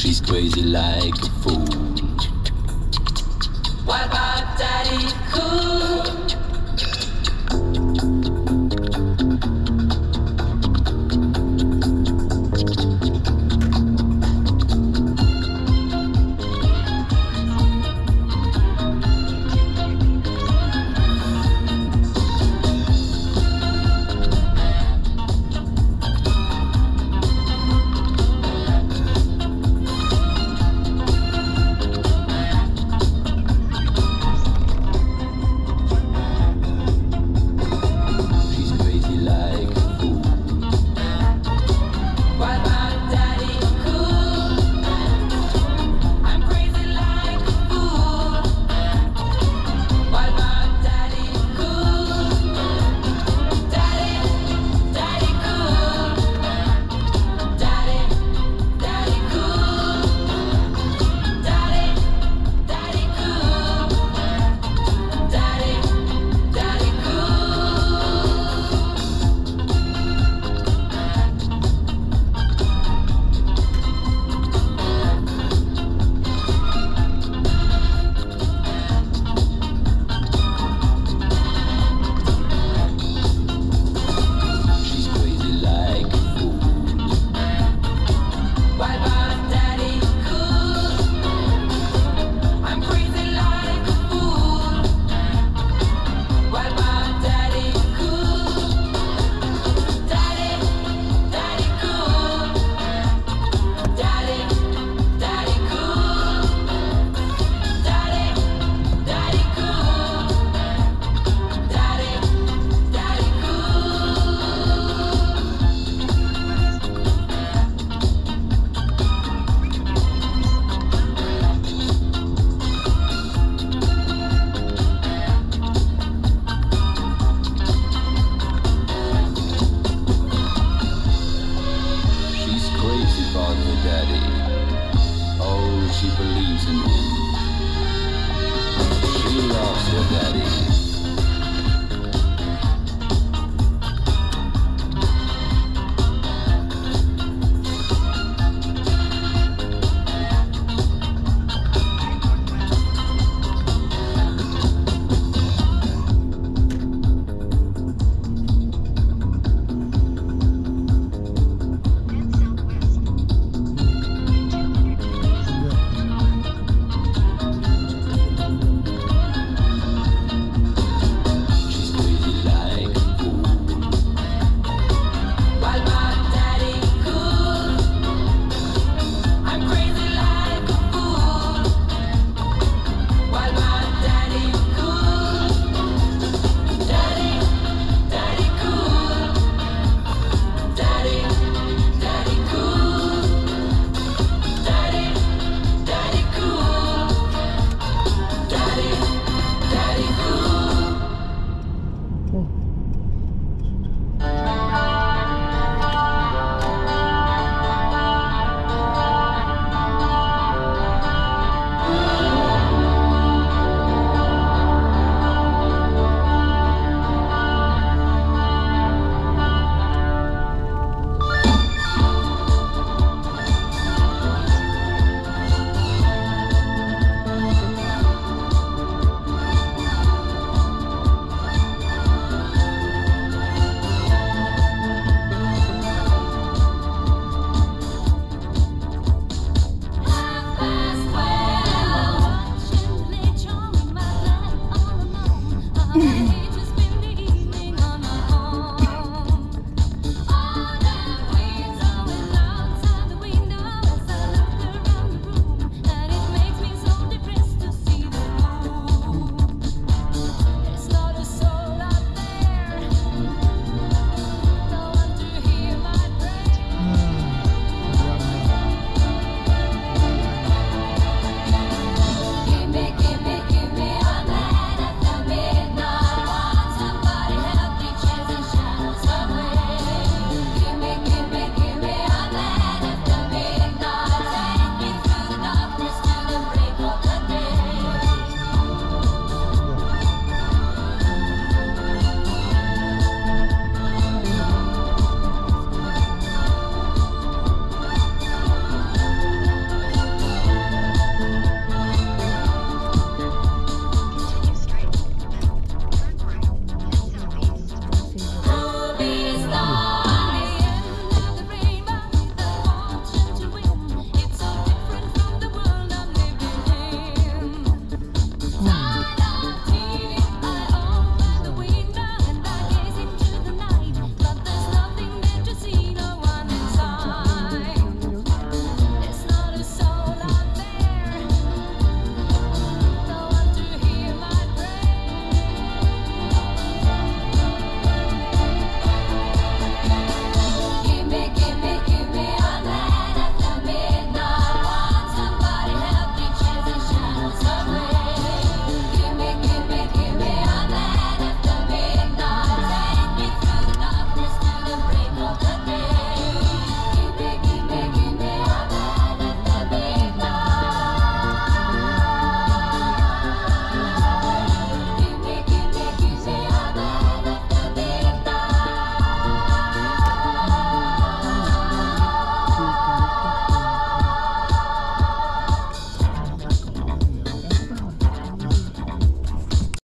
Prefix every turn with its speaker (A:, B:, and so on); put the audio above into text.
A: She's crazy like a fool.
B: What about Daddy Cool?